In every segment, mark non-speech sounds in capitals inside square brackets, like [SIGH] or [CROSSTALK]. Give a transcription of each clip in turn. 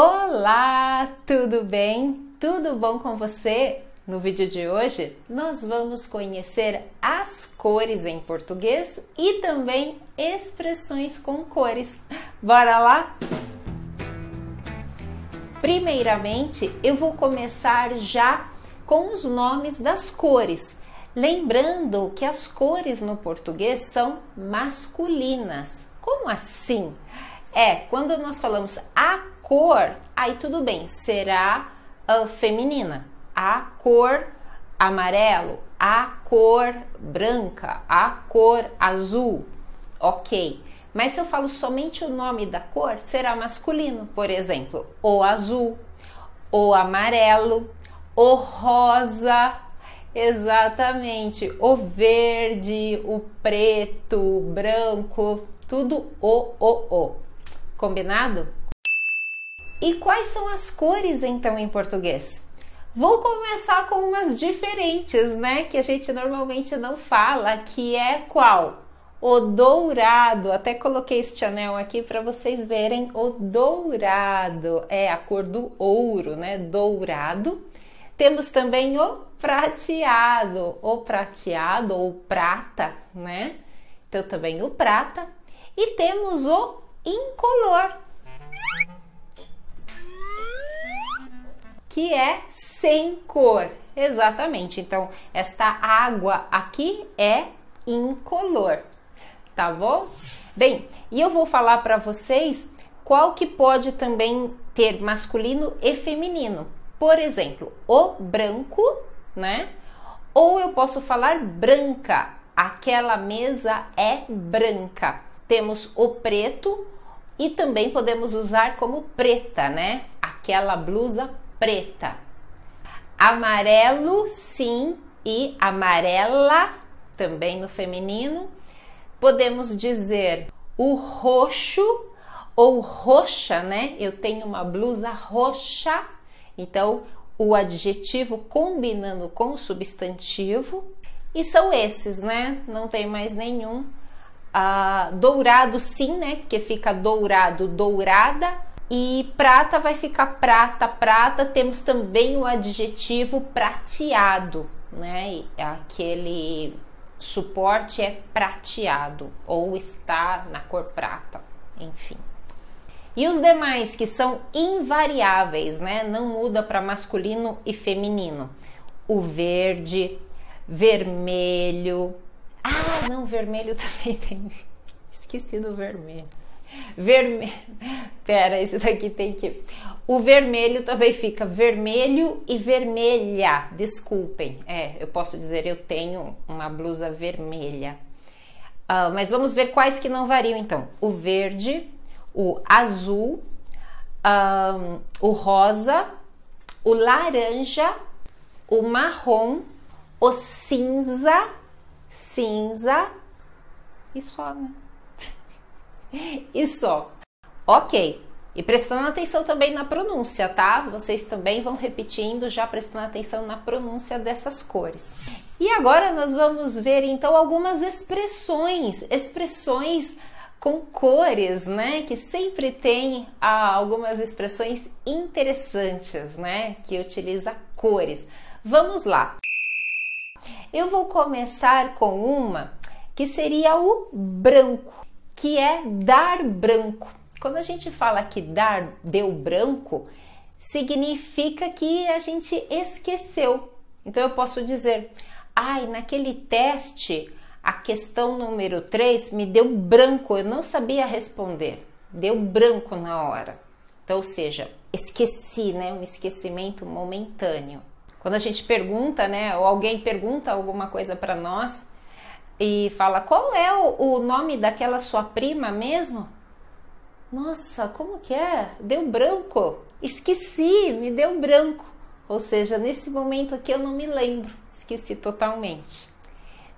Olá, tudo bem? Tudo bom com você? No vídeo de hoje, nós vamos conhecer as cores em português e também expressões com cores. [LAUGHS] Bora lá? Primeiramente, eu vou começar já com os nomes das cores. Lembrando que as cores no português são masculinas. Como assim? É, quando nós falamos a cor, aí tudo bem, será uh, feminina. A cor amarelo, a cor branca, a cor azul. Ok. Mas se eu falo somente o nome da cor, será masculino. Por exemplo, o azul, o amarelo, o rosa. Exatamente. O verde, o preto, o branco, tudo o, o, o. Combinado? E quais são as cores então em português? Vou começar com umas diferentes, né? Que a gente normalmente não fala, que é qual? O dourado. Até coloquei este anel aqui para vocês verem o dourado. É a cor do ouro, né? Dourado. Temos também o prateado, o prateado ou prata, né? Então também o prata. E temos o incolor, que é sem cor. Exatamente. Então, esta água aqui é incolor, tá bom? Bem, e eu vou falar para vocês qual que pode também ter masculino e feminino. Por exemplo, o branco, né? Ou eu posso falar branca. Aquela mesa é branca. Temos o preto e também podemos usar como preta, né? Aquela blusa preta. Amarelo, sim, e amarela, também no feminino. Podemos dizer o roxo ou roxa, né? Eu tenho uma blusa roxa, então o adjetivo combinando com o substantivo. E são esses, né? Não tem mais nenhum. Dourado, sim, né? Porque fica dourado, dourada e prata vai ficar prata, prata. Temos também o adjetivo prateado, né? Aquele suporte é prateado ou está na cor prata, enfim. E os demais que são invariáveis, né? Não muda para masculino e feminino. O verde, vermelho. Ah, não, vermelho [LAUGHS] também tem. Esqueci do vermelho. Vermelho. Pera, esse daqui tem que. O vermelho também fica vermelho e vermelha. Desculpem. É, eu posso dizer eu tenho uma blusa vermelha. Uh, mas vamos ver quais que não variam então. O verde, o azul, um, o rosa, o laranja, o marrom, o cinza, cinza e só, né? [LAUGHS] e só. Ok. E prestando atenção também na pronúncia, tá? Vocês também vão repetindo, já prestando atenção na pronúncia dessas cores. E agora nós vamos ver então algumas expressões, expressões com cores, né? Que sempre tem ah, algumas expressões interessantes, né? Que utiliza cores. Vamos lá. Eu vou começar com uma que seria o branco que é dar branco. Quando a gente fala que dar deu branco, significa que a gente esqueceu. Então eu posso dizer: "Ai, naquele teste, a questão número 3 me deu branco, eu não sabia responder. Deu branco na hora". Então, ou seja, esqueci, né? Um esquecimento momentâneo. Quando a gente pergunta, né, ou alguém pergunta alguma coisa para nós, e fala: Qual é o, o nome daquela sua prima mesmo? Nossa, como que é? Deu branco. Esqueci, me deu branco. Ou seja, nesse momento aqui eu não me lembro, esqueci totalmente.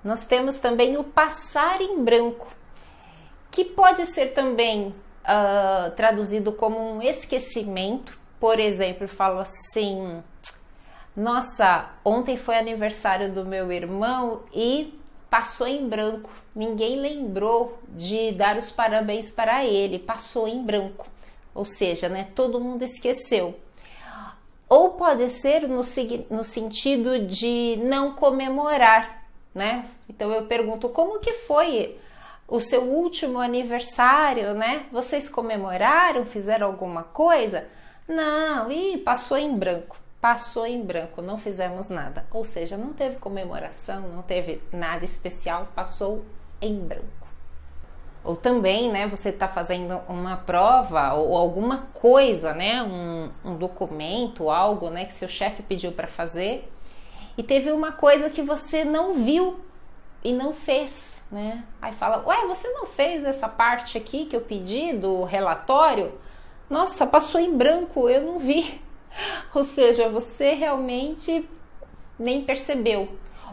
Nós temos também o passar em branco, que pode ser também uh, traduzido como um esquecimento. Por exemplo, eu falo assim: Nossa, ontem foi aniversário do meu irmão e passou em branco. Ninguém lembrou de dar os parabéns para ele, passou em branco. ou seja, né, todo mundo esqueceu. Ou pode ser no, no sentido de não comemorar, né? Então eu pergunto, como que foi o seu último aniversário, né? Vocês comemoraram, fizeram alguma coisa? Não, e passou em branco. Passou em branco, não fizemos nada. Ou seja, não teve comemoração, não teve nada especial, passou em branco. Ou também, né, você está fazendo uma prova ou alguma coisa, né, um, um documento, algo, né, que seu chefe pediu para fazer e teve uma coisa que você não viu e não fez, né? Aí fala, ué, você não fez essa parte aqui que eu pedi do relatório? Nossa, passou em branco, eu não vi. [LAUGHS] Ou seja, você realmente nem percebeu.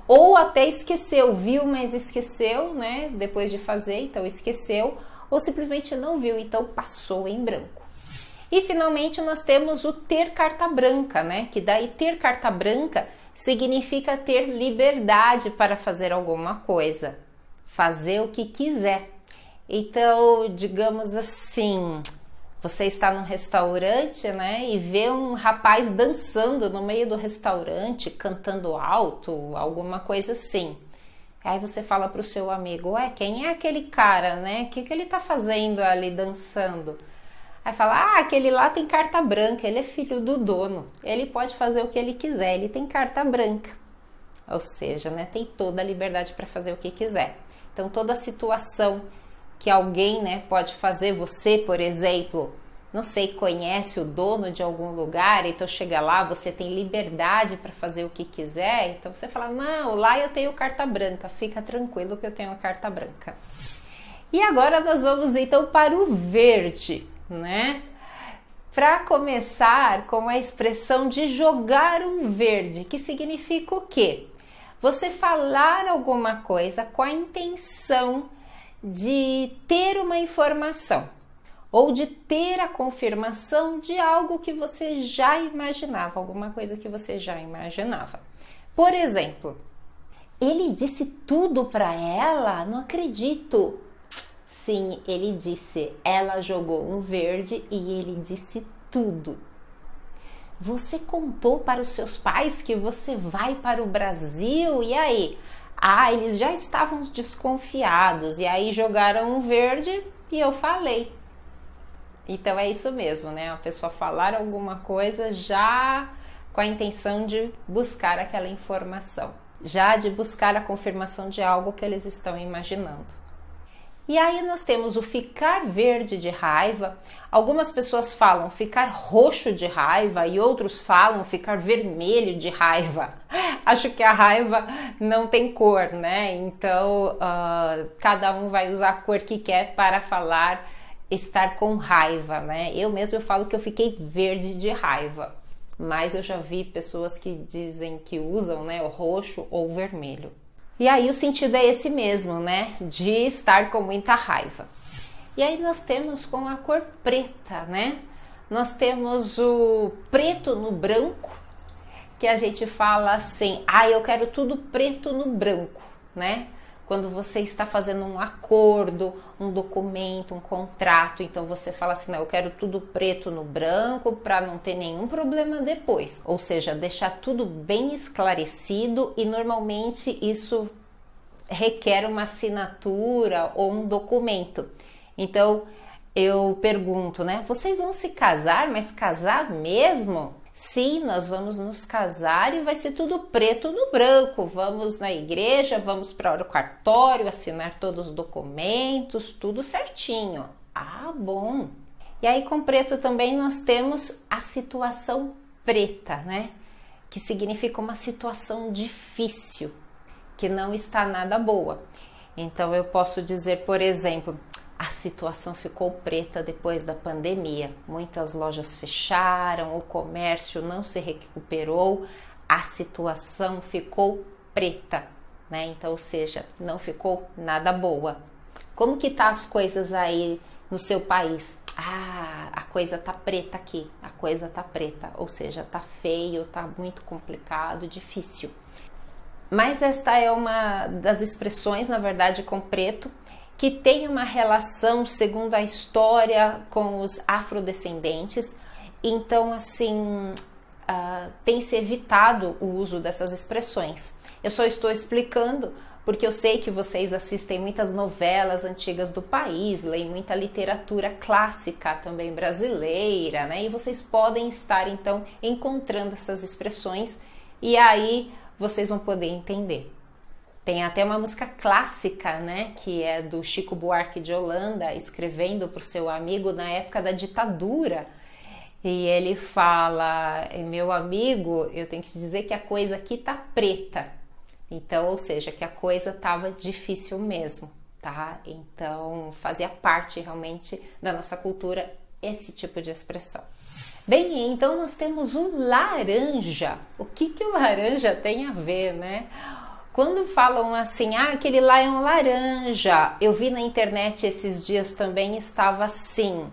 Ou até esqueceu, viu, mas esqueceu, né? Depois de fazer, então esqueceu, ou simplesmente não viu, então passou em branco. E finalmente nós temos o ter carta branca, né? Que daí ter carta branca significa ter liberdade para fazer alguma coisa, fazer o que quiser. Então, digamos assim, você está num restaurante, né, e vê um rapaz dançando no meio do restaurante, cantando alto, alguma coisa assim. Aí você fala para o seu amigo, ué, quem é aquele cara, né? O que, que ele está fazendo ali dançando? Aí fala, ah, aquele lá tem carta branca, ele é filho do dono, ele pode fazer o que ele quiser, ele tem carta branca. Ou seja, né, tem toda a liberdade para fazer o que quiser. Então, toda situação que alguém né, pode fazer, você, por exemplo, não sei, conhece o dono de algum lugar, então chega lá, você tem liberdade para fazer o que quiser, então você fala: Não, lá eu tenho carta branca, fica tranquilo que eu tenho a carta branca. E agora nós vamos então para o verde, né? Para começar com a expressão de jogar um verde, que significa o quê? Você falar alguma coisa com a intenção de ter uma informação ou de ter a confirmação de algo que você já imaginava, alguma coisa que você já imaginava. Por exemplo, ele disse tudo para ela? Não acredito. Sim, ele disse. Ela jogou um verde e ele disse tudo. Você contou para os seus pais que você vai para o Brasil e aí? Ah, eles já estavam desconfiados e aí jogaram um verde e eu falei. Então é isso mesmo, né? A pessoa falar alguma coisa já com a intenção de buscar aquela informação, já de buscar a confirmação de algo que eles estão imaginando. E aí nós temos o ficar verde de raiva. Algumas pessoas falam ficar roxo de raiva e outros falam ficar vermelho de raiva. [LAUGHS] Acho que a raiva não tem cor, né? Então uh, cada um vai usar a cor que quer para falar estar com raiva, né? Eu mesmo eu falo que eu fiquei verde de raiva, mas eu já vi pessoas que dizem que usam, né, o roxo ou o vermelho. E aí o sentido é esse mesmo, né? De estar com muita raiva. E aí nós temos com a cor preta, né? Nós temos o preto no branco, que a gente fala assim: "Ah, eu quero tudo preto no branco", né? quando você está fazendo um acordo, um documento, um contrato, então você fala assim: não, eu quero tudo preto no branco para não ter nenhum problema depois. Ou seja, deixar tudo bem esclarecido e normalmente isso requer uma assinatura ou um documento. Então eu pergunto, né? Vocês vão se casar, mas casar mesmo? Sim, nós vamos nos casar e vai ser tudo preto no branco. Vamos na igreja, vamos para o cartório, assinar todos os documentos, tudo certinho. Ah, bom. E aí com preto também nós temos a situação preta, né? Que significa uma situação difícil, que não está nada boa. Então eu posso dizer, por exemplo, a situação ficou preta depois da pandemia. Muitas lojas fecharam, o comércio não se recuperou, a situação ficou preta, né? Então, ou seja, não ficou nada boa. Como que tá as coisas aí no seu país? Ah, a coisa tá preta aqui, a coisa tá preta, ou seja, tá feio, tá muito complicado, difícil. Mas esta é uma das expressões, na verdade, com preto que tem uma relação, segundo a história, com os afrodescendentes. Então, assim, uh, tem se evitado o uso dessas expressões. Eu só estou explicando porque eu sei que vocês assistem muitas novelas antigas do país, leem muita literatura clássica também brasileira, né? E vocês podem estar então encontrando essas expressões e aí vocês vão poder entender. Tem até uma música clássica, né, que é do Chico Buarque de Holanda, escrevendo para o seu amigo na época da ditadura. E ele fala: Meu amigo, eu tenho que dizer que a coisa aqui tá preta. Então, ou seja, que a coisa estava difícil mesmo, tá? Então, fazia parte realmente da nossa cultura esse tipo de expressão. Bem, então nós temos o laranja. O que que o laranja tem a ver, né? Quando falam assim, ah, aquele lá é um laranja, eu vi na internet esses dias também estava assim.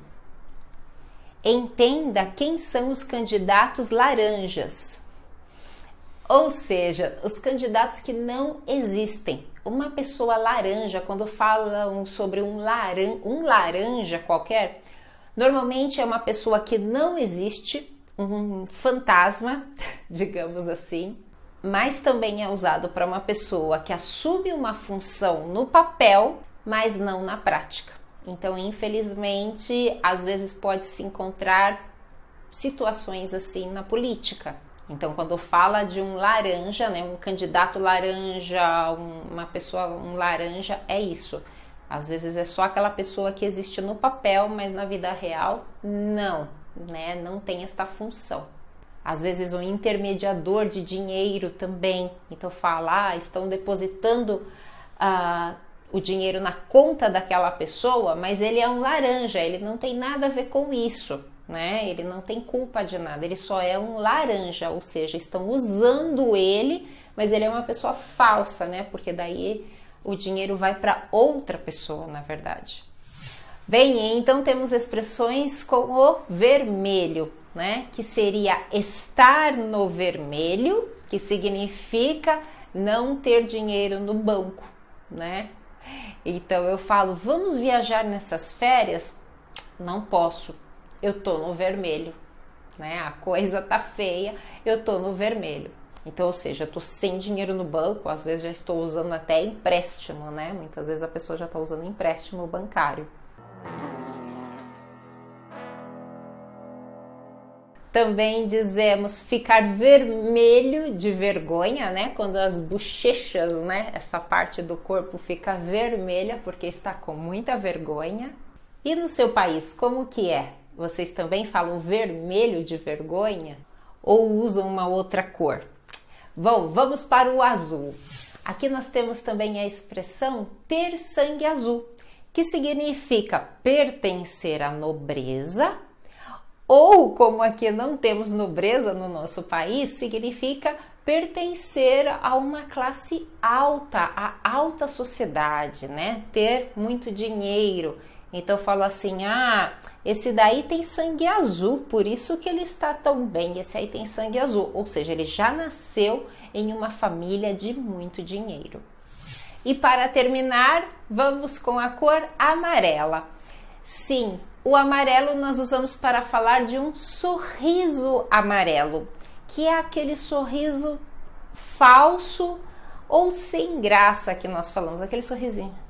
Entenda quem são os candidatos laranjas. Ou seja, os candidatos que não existem. Uma pessoa laranja, quando falam sobre um, laran um laranja qualquer, normalmente é uma pessoa que não existe, um fantasma, [LAUGHS] digamos assim, mas também é usado para uma pessoa que assume uma função no papel, mas não na prática. Então, infelizmente, às vezes pode se encontrar situações assim na política. Então, quando fala de um laranja, né, um candidato laranja, um, uma pessoa um laranja, é isso. Às vezes é só aquela pessoa que existe no papel, mas na vida real não, né? Não tem esta função. Às vezes um intermediador de dinheiro também. Então fala, ah, estão depositando ah, o dinheiro na conta daquela pessoa, mas ele é um laranja, ele não tem nada a ver com isso né? Ele não tem culpa de nada, ele só é um laranja, ou seja, estão usando ele, mas ele é uma pessoa falsa, né? Porque daí o dinheiro vai para outra pessoa, na verdade. Bem, então temos expressões com o vermelho, né? Que seria estar no vermelho, que significa não ter dinheiro no banco, né? Então eu falo, vamos viajar nessas férias? Não posso, eu tô no vermelho, né? A coisa tá feia, eu tô no vermelho. Então, ou seja, eu tô sem dinheiro no banco, às vezes já estou usando até empréstimo, né? Muitas vezes a pessoa já está usando empréstimo bancário. Também dizemos ficar vermelho de vergonha, né? Quando as bochechas, né? Essa parte do corpo fica vermelha porque está com muita vergonha. E no seu país, como que é? Vocês também falam vermelho de vergonha ou usam uma outra cor? Bom, vamos para o azul. Aqui nós temos também a expressão ter sangue azul, que significa pertencer à nobreza, ou como aqui não temos nobreza no nosso país, significa pertencer a uma classe alta, a alta sociedade, né? Ter muito dinheiro, então falo assim: ah, esse daí tem sangue azul, por isso que ele está tão bem. Esse aí tem sangue azul, ou seja, ele já nasceu em uma família de muito dinheiro. E para terminar, vamos com a cor amarela. Sim, o amarelo nós usamos para falar de um sorriso amarelo, que é aquele sorriso falso ou sem graça que nós falamos, aquele sorrisinho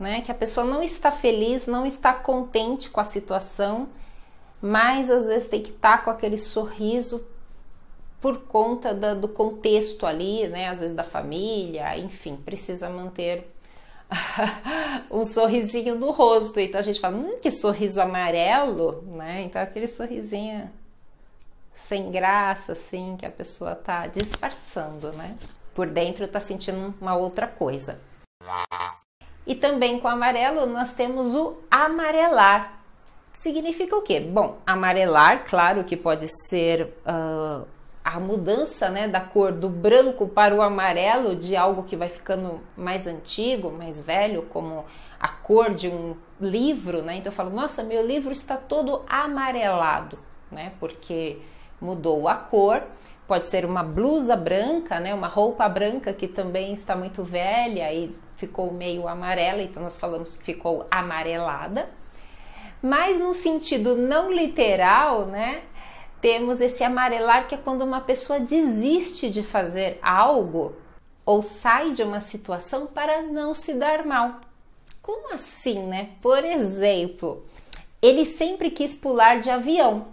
né? Que a pessoa não está feliz, não está contente com a situação, mas às vezes tem que estar tá com aquele sorriso por conta da, do contexto ali, né? Às vezes da família, enfim, precisa manter [LAUGHS] um sorrisinho no rosto. Então a gente fala, hum, que sorriso amarelo, né? Então aquele sorrisinho sem graça, assim, que a pessoa tá disfarçando, né? Por dentro tá sentindo uma outra coisa. E também com amarelo nós temos o amarelar. Significa o quê? Bom, amarelar, claro que pode ser uh, a mudança né, da cor do branco para o amarelo de algo que vai ficando mais antigo, mais velho, como a cor de um livro, né? Então eu falo, nossa, meu livro está todo amarelado, né? Porque mudou a cor. Pode ser uma blusa branca, né? Uma roupa branca que também está muito velha e ficou meio amarela, então nós falamos que ficou amarelada. Mas no sentido não literal, né? Temos esse amarelar que é quando uma pessoa desiste de fazer algo ou sai de uma situação para não se dar mal. Como assim, né? Por exemplo, ele sempre quis pular de avião,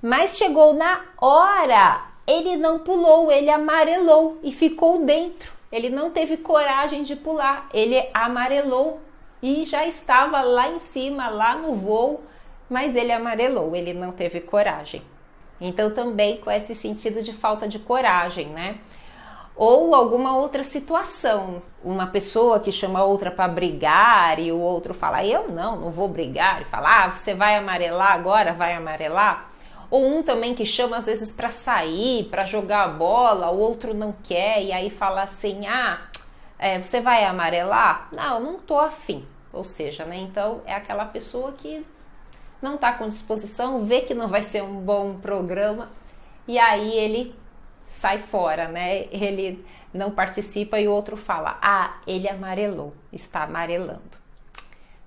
mas chegou na hora, ele não pulou, ele amarelou e ficou dentro. Ele não teve coragem de pular, ele amarelou e já estava lá em cima, lá no voo, mas ele amarelou, ele não teve coragem. Então, também com esse sentido de falta de coragem, né? Ou alguma outra situação, uma pessoa que chama outra para brigar e o outro fala, eu não, não vou brigar, e fala, ah, você vai amarelar agora, vai amarelar. Ou um também que chama às vezes para sair, para jogar a bola, o outro não quer, e aí fala assim: ah, é, você vai amarelar? Não, não tô afim. Ou seja, né? Então é aquela pessoa que não está com disposição, vê que não vai ser um bom programa e aí ele sai fora, né? Ele não participa e o outro fala: "Ah, ele amarelou, está amarelando".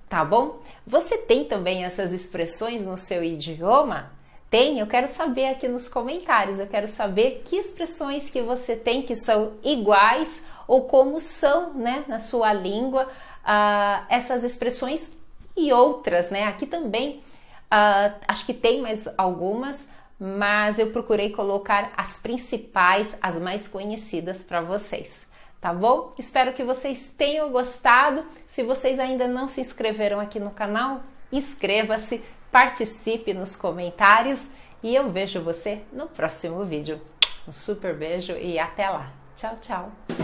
Tá bom? Você tem também essas expressões no seu idioma? Tem? Eu quero saber aqui nos comentários. Eu quero saber que expressões que você tem que são iguais ou como são, né, na sua língua, uh, essas expressões e outras, né? Aqui também Uh, acho que tem mais algumas, mas eu procurei colocar as principais, as mais conhecidas para vocês. Tá bom? Espero que vocês tenham gostado. Se vocês ainda não se inscreveram aqui no canal, inscreva-se, participe nos comentários e eu vejo você no próximo vídeo. Um super beijo e até lá. Tchau, tchau.